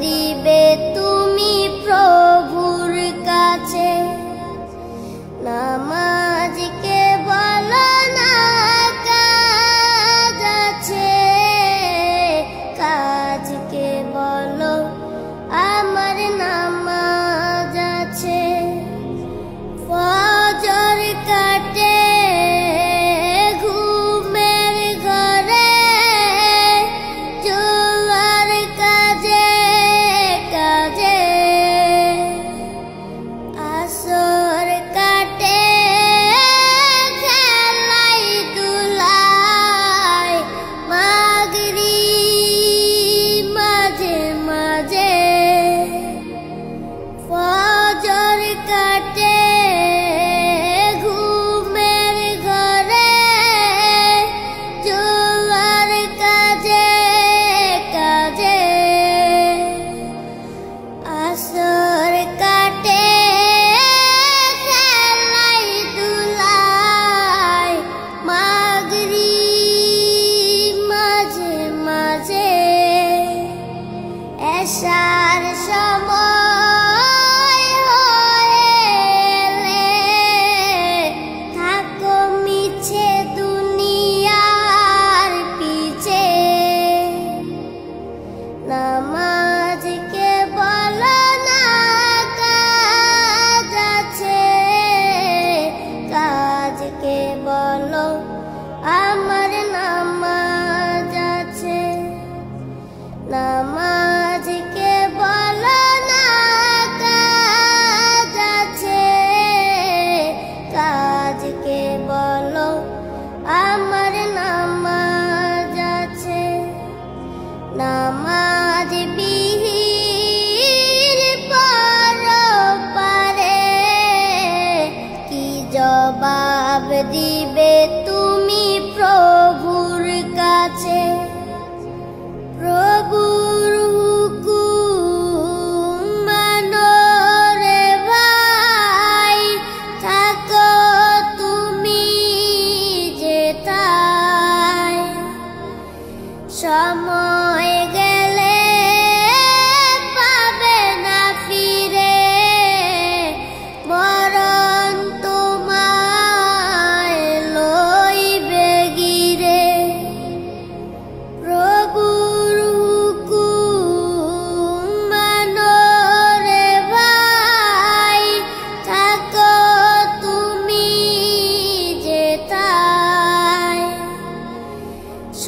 दिवे জবাব দিবে তুমি প্রভুর কাছে। প্রভুর মানরে ভাই থাকো তুমি সময়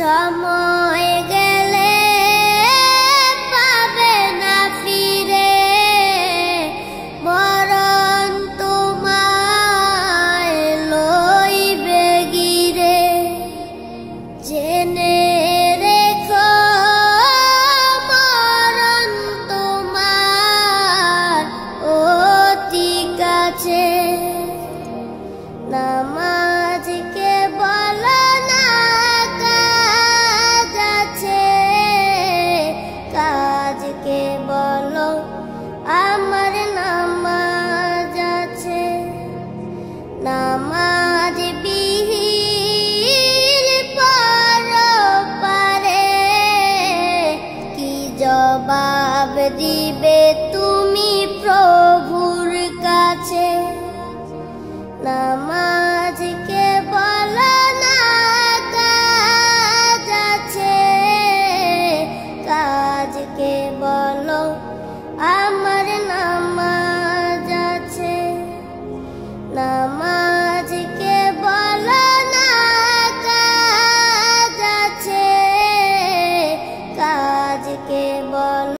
সময় গেলে পাবে না ফিরে। মরণ তোমায় লইবে গিরে। জেনে রেখো, মরণ তোমার অতি কাছে। নামা